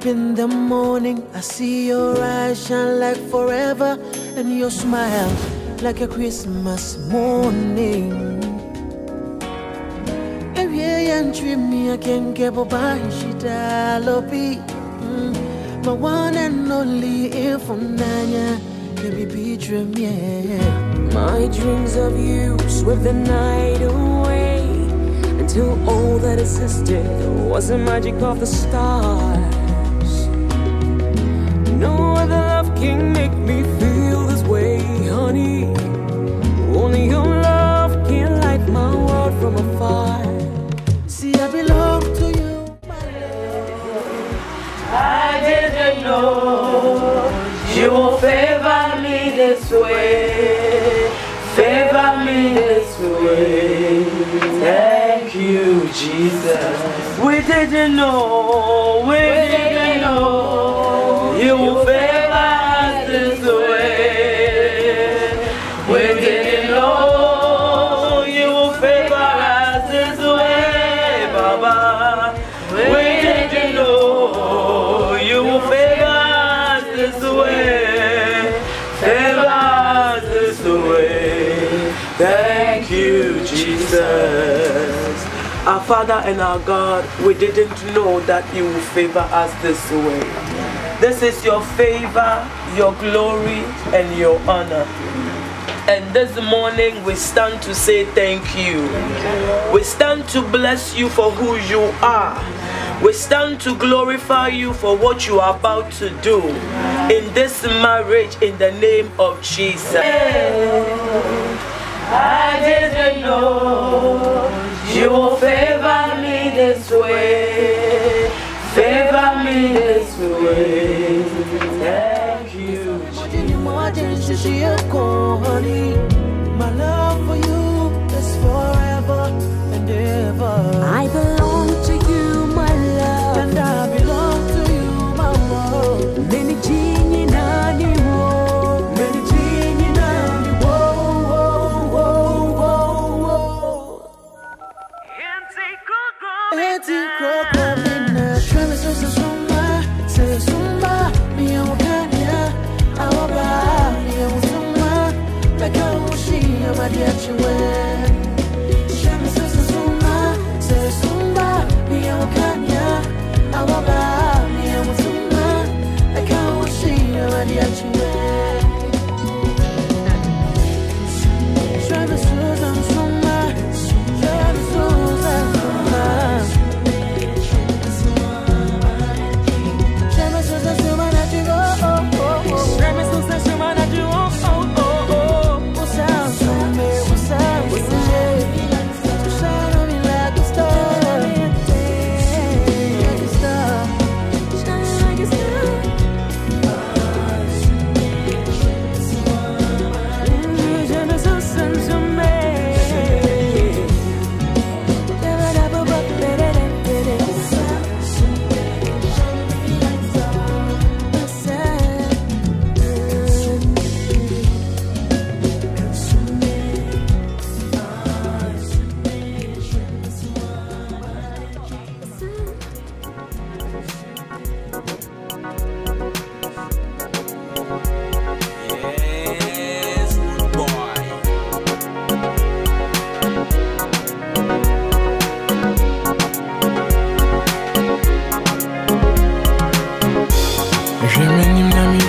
up in the morning, I see your eyes shine like forever, and your smile like a Christmas morning. Every dream me, I can get by, she be my one and only if Nanya, can be be dream, yeah. My dreams of you swept the night away Until all that existed was the magic of the stars No other love can make me feel this way, honey Only your love can light my world from afar See, I belong to you, my love I didn't know you will favor me this way favor me this way. Thank you, Jesus. We didn't know, we Jesus. Our Father and our God, we didn't know that you will favor us this way. This is your favor, your glory, and your honor. And this morning we stand to say thank you. We stand to bless you for who you are. We stand to glorify you for what you are about to do in this marriage in the name of Jesus. I didn't know you will favor me this way. Favor me this way. Thank you.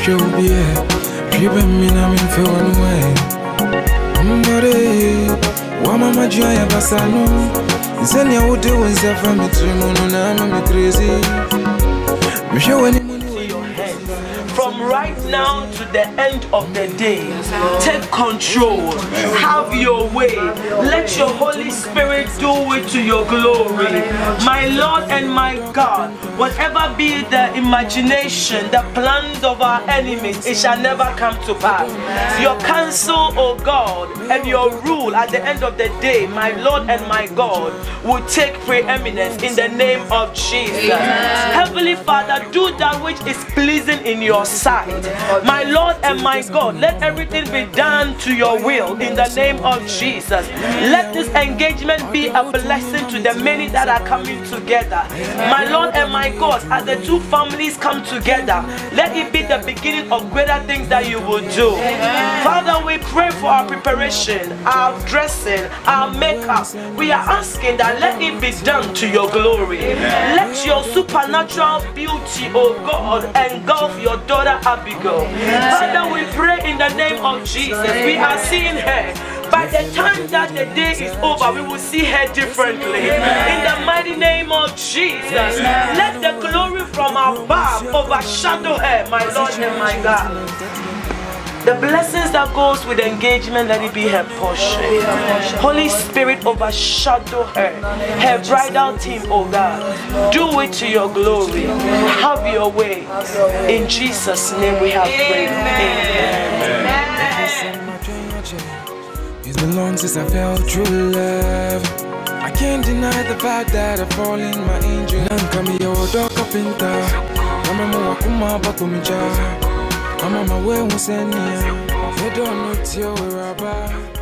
M'anim na menhwɛ wo biɛ hwɛ ba mi na memfɛ w'ano ɛ mbɔre wama madwea yɛ basa no sɛnea wode wo nsa fa me tiri na ama w'anim ne From right now to the end of the day, take control. Have your way. Let your Holy Spirit do it to your glory. My Lord and my God, whatever be the imagination, the plans of our enemies, it shall never come to pass. Your counsel, O God, and your rule at the end of the day, my Lord and my God, will take preeminence in the name of Jesus. Heavenly Father, do that which is pleasing in your sight. My Lord and my God, let everything be done to your will in the name of Jesus. Let this engagement be a blessing to the many that are coming together. My Lord and my God, as the two families come together, let it be the beginning of greater things that you will do. Father, we pray for our preparation, our dressing, our makeup. We are asking that let it be done to your glory. Let your supernatural beauty, oh God, engulf your daughter Abigail. Father, we pray in the name of Jesus. We are seeing her. By the time that the day is over, we will see her differently. In the mighty name of Jesus, let the glory from above overshadow her, my Lord and my God. The blessings that goes with engagement, let it be her portion. Holy Spirit, overshadow her. Her bridal team, oh God. Do it to your glory. Have your way. In Jesus' name we have prayed. Amen. It's been long since I felt true love. I can't deny the fact that I fall in my angel. Nanka mi yo dog kapinta. Mama mo wakuma bakumija. Mama ma we husenia. You don't know tiyo raba.